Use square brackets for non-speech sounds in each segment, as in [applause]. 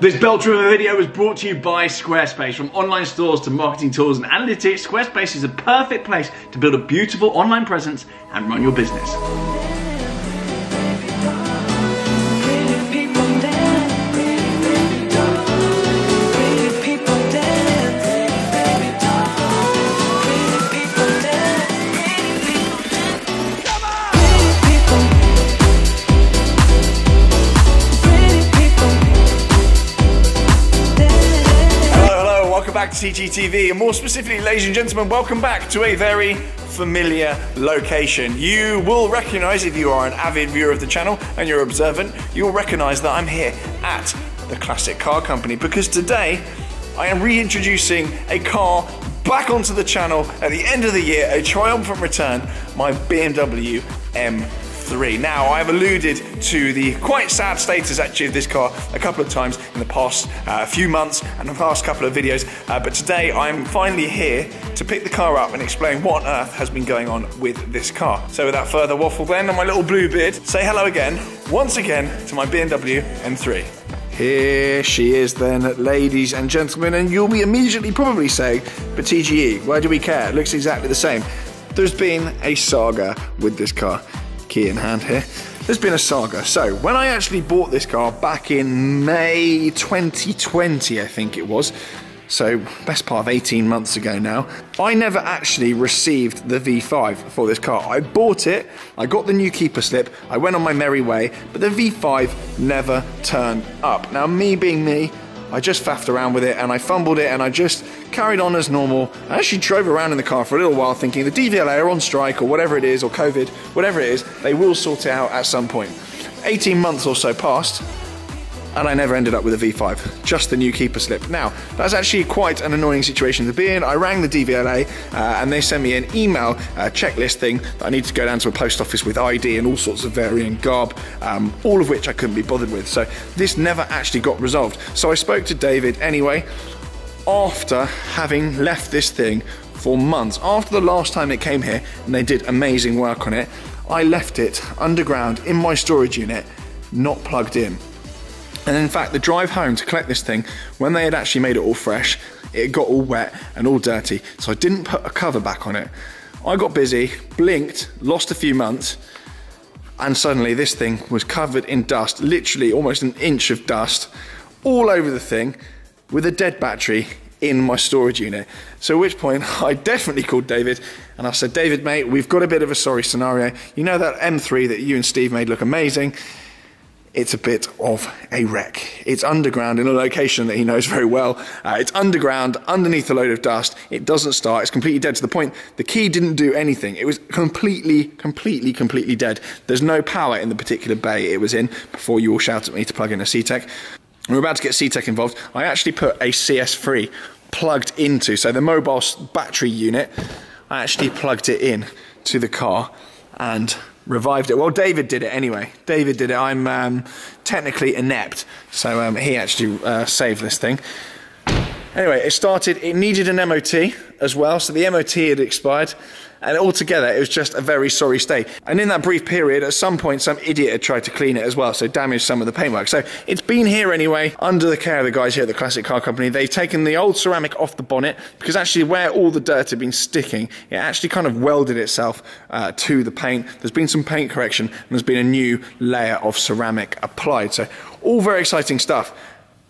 This a video was brought to you by Squarespace. From online stores to marketing tools and analytics, Squarespace is a perfect place to build a beautiful online presence and run your business. CGTV, and more specifically, ladies and gentlemen, welcome back to a very familiar location. You will recognize, if you are an avid viewer of the channel and you're observant, you'll recognize that I'm here at the Classic Car Company because today I am reintroducing a car back onto the channel at the end of the year, a triumphant return, my BMW M 3. Now, I've alluded to the quite sad status actually of this car a couple of times in the past uh, few months and the past couple of videos, uh, but today I'm finally here to pick the car up and explain what on earth has been going on with this car. So without further waffle then, and my little blue beard, say hello again, once again, to my BMW M3. Here she is then, ladies and gentlemen, and you'll be immediately probably saying, but TGE, why do we care? It looks exactly the same. There's been a saga with this car key in hand here. There's been a saga. So, when I actually bought this car back in May 2020, I think it was, so best part of 18 months ago now, I never actually received the V5 for this car. I bought it, I got the new keeper slip, I went on my merry way, but the V5 never turned up. Now, me being me, I just faffed around with it and I fumbled it and I just carried on as normal. I actually drove around in the car for a little while thinking the DVLA are on strike or whatever it is, or COVID, whatever it is, they will sort it out at some point. 18 months or so passed, and I never ended up with a V5, just the new keeper slip. Now, that's actually quite an annoying situation to be in. I rang the DVLA uh, and they sent me an email uh, checklist thing that I need to go down to a post office with ID and all sorts of varying garb, um, all of which I couldn't be bothered with. So this never actually got resolved. So I spoke to David anyway, after having left this thing for months. After the last time it came here and they did amazing work on it, I left it underground in my storage unit, not plugged in. And in fact, the drive home to collect this thing, when they had actually made it all fresh, it got all wet and all dirty. So I didn't put a cover back on it. I got busy, blinked, lost a few months, and suddenly this thing was covered in dust, literally almost an inch of dust, all over the thing, with a dead battery in my storage unit. So at which point [laughs] I definitely called David and I said, David, mate, we've got a bit of a sorry scenario. You know that M3 that you and Steve made look amazing? It's a bit of a wreck. It's underground in a location that he knows very well. Uh, it's underground, underneath a load of dust. It doesn't start. It's completely dead to the point the key didn't do anything. It was completely, completely, completely dead. There's no power in the particular bay it was in before you all shout at me to plug in a CTEK. We're about to get CTEK involved. I actually put a CS FREE plugged into, so the mobile battery unit, I actually plugged it in to the car and revived it. Well, David did it anyway. David did it. I'm um, technically inept, so um, he actually uh, saved this thing. Anyway, it started, it needed an MOT as well, so the MOT had expired and altogether it was just a very sorry state. And in that brief period, at some point, some idiot had tried to clean it as well, so damaged some of the paintwork. So it's been here anyway, under the care of the guys here at the Classic Car Company. They've taken the old ceramic off the bonnet because actually where all the dirt had been sticking, it actually kind of welded itself uh, to the paint. There's been some paint correction and there's been a new layer of ceramic applied. So all very exciting stuff.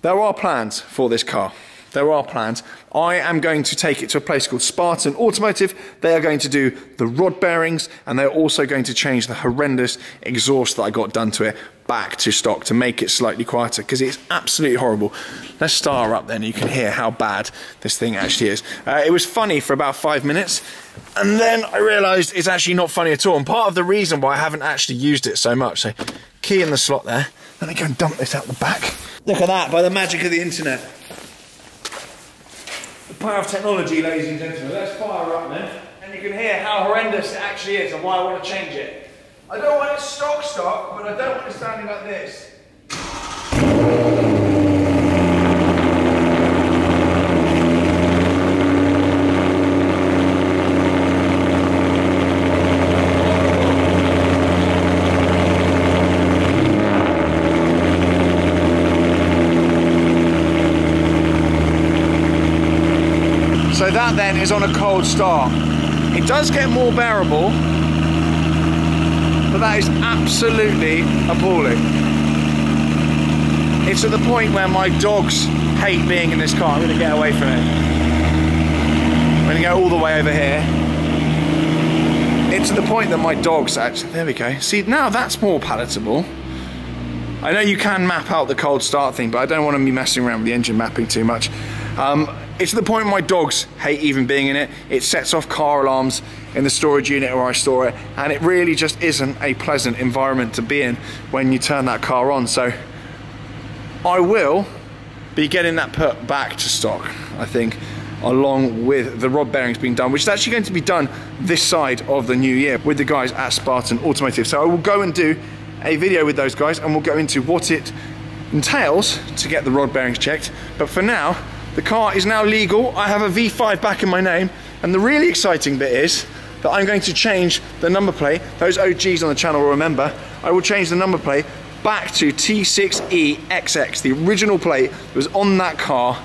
There are plans for this car. There are plans. I am going to take it to a place called Spartan Automotive. They are going to do the rod bearings and they're also going to change the horrendous exhaust that I got done to it back to stock to make it slightly quieter because it's absolutely horrible. Let's start up then. You can hear how bad this thing actually is. Uh, it was funny for about five minutes and then I realized it's actually not funny at all. And part of the reason why I haven't actually used it so much. So key in the slot there. Let me go and dump this out the back. Look at that by the magic of the internet power of technology, ladies and gentlemen. Let's fire up then. And you can hear how horrendous it actually is and why I want to change it. I don't want it stock stock, but I don't want it standing like this. So that then is on a cold start. It does get more bearable, but that is absolutely appalling. It's at the point where my dogs hate being in this car. I'm gonna get away from it. I'm gonna go all the way over here. It's to the point that my dogs actually, there we go. See, now that's more palatable. I know you can map out the cold start thing, but I don't want to be messing around with the engine mapping too much. Um, it's to the point my dogs hate even being in it. It sets off car alarms in the storage unit where I store it, and it really just isn't a pleasant environment to be in when you turn that car on. So I will be getting that put back to stock, I think, along with the rod bearings being done, which is actually going to be done this side of the new year with the guys at Spartan Automotive. So I will go and do a video with those guys and we'll go into what it entails to get the rod bearings checked. But for now, the car is now legal. I have a V5 back in my name. And the really exciting bit is that I'm going to change the number plate. Those OGs on the channel will remember. I will change the number plate back to T6EXX, the original plate that was on that car.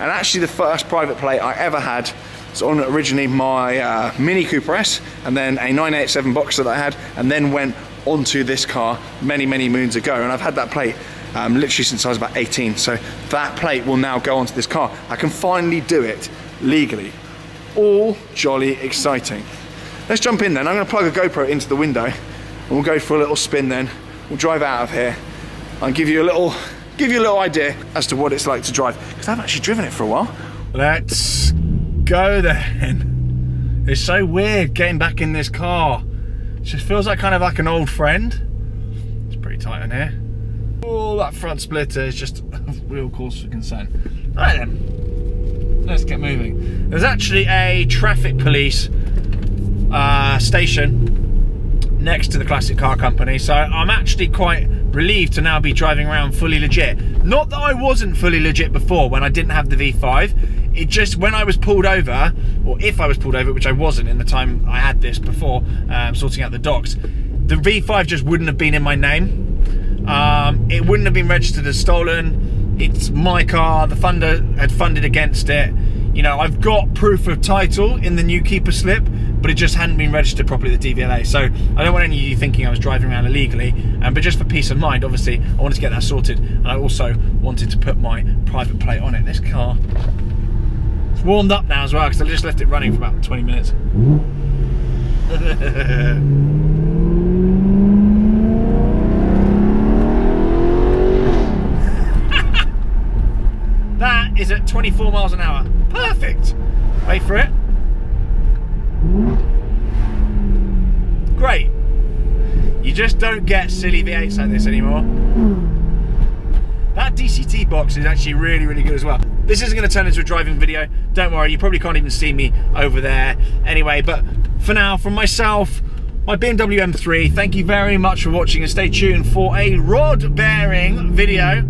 And actually the first private plate I ever had was on originally my uh, Mini Cooper S and then a 987 Boxster that I had and then went onto this car many, many moons ago. And I've had that plate um, literally since I was about 18. So that plate will now go onto this car. I can finally do it legally. All jolly exciting. Let's jump in then. I'm gonna plug a GoPro into the window and we'll go for a little spin then. We'll drive out of here and give you a little give you a little idea as to what it's like to drive because I've actually driven it for a while. Let's go then. It's so weird getting back in this car. It just feels like kind of like an old friend. It's pretty tight in here. Oh, that front splitter is just a [laughs] real cause for concern. Right then, let's get moving. There's actually a traffic police uh, station next to the Classic Car Company, so I'm actually quite relieved to now be driving around fully legit. Not that I wasn't fully legit before when I didn't have the V5, it just when I was pulled over, or if I was pulled over, which I wasn't in the time I had this before, um, sorting out the docs, the V5 just wouldn't have been in my name. Um, it wouldn't have been registered as stolen. It's my car. The funder had funded against it. You know, I've got proof of title in the new keeper slip, but it just hadn't been registered properly the DVLA. So I don't want any of you thinking I was driving around illegally. Um, but just for peace of mind, obviously, I wanted to get that sorted. And I also wanted to put my private plate on it. This car it's warmed up now as well because I just left it running for about 20 minutes. [laughs] that is at 24 miles an hour. Perfect. Wait for it. Great. You just don't get silly V8s like this anymore. That DCT box is actually really, really good as well. This isn't going to turn into a driving video. Don't worry, you probably can't even see me over there anyway. But for now, from myself, my BMW M3, thank you very much for watching and stay tuned for a rod bearing video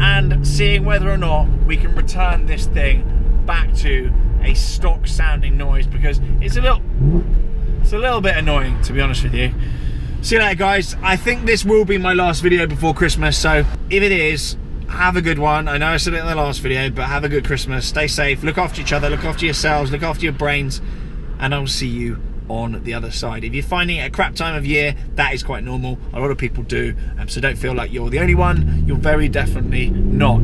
and seeing whether or not we can return this thing back to a stock sounding noise because it's a little it's a little bit annoying to be honest with you see you later guys i think this will be my last video before christmas so if it is have a good one. I know I said it in the last video, but have a good Christmas. Stay safe. Look after each other. Look after yourselves. Look after your brains. And I'll see you on the other side. If you're finding it a crap time of year, that is quite normal. A lot of people do. Um, so don't feel like you're the only one. You're very definitely not.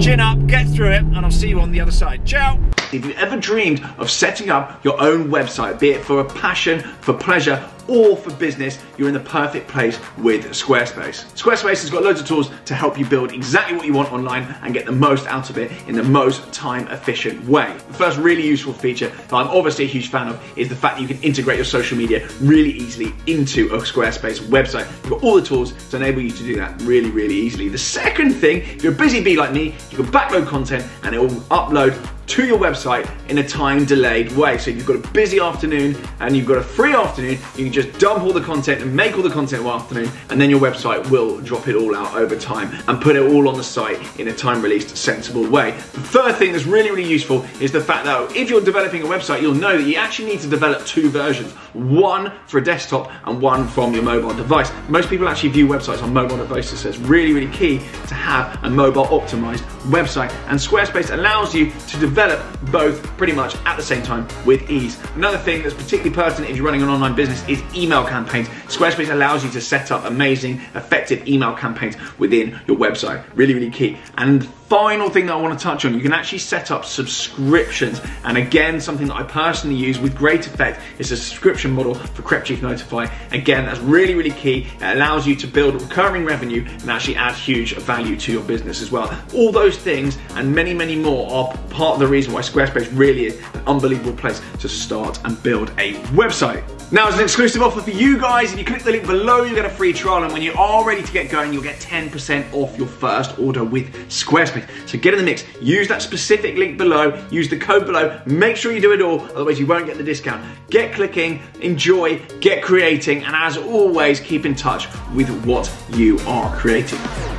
Chin up, get through it, and I'll see you on the other side. Ciao! If you ever dreamed of setting up your own website, be it for a passion, for pleasure, or for business, you're in the perfect place with Squarespace. Squarespace has got loads of tools to help you build exactly what you want online and get the most out of it in the most time efficient way. The first really useful feature that I'm obviously a huge fan of is the fact that you can integrate your social media really easily into a Squarespace website. You've got all the tools to enable you to do that really, really easily. The second thing, if you're a busy bee like me, you can backload content and it will upload to your website in a time delayed way. So if you've got a busy afternoon and you've got a free afternoon, you can just dump all the content and make all the content one afternoon and then your website will drop it all out over time and put it all on the site in a time released sensible way. The third thing that's really, really useful is the fact that if you're developing a website, you'll know that you actually need to develop two versions. One for a desktop and one from your mobile device. Most people actually view websites on mobile devices, so it's really, really key to have a mobile optimized website. And Squarespace allows you to develop develop both pretty much at the same time with ease. Another thing that's particularly pertinent if you're running an online business is email campaigns. Squarespace allows you to set up amazing, effective email campaigns within your website. Really, really key. And final thing that I want to touch on, you can actually set up subscriptions. And again, something that I personally use with great effect is a subscription model for Crep Chief Notify. Again, that's really, really key. It allows you to build recurring revenue and actually add huge value to your business as well. All those things and many, many more are part of the reason why Squarespace really is an unbelievable place to start and build a website. Now, as an exclusive offer for you guys, if you click the link below, you get a free trial, and when you are ready to get going, you'll get 10% off your first order with Squarespace. So get in the mix, use that specific link below, use the code below, make sure you do it all, otherwise you won't get the discount. Get clicking, enjoy, get creating, and as always, keep in touch with what you are creating.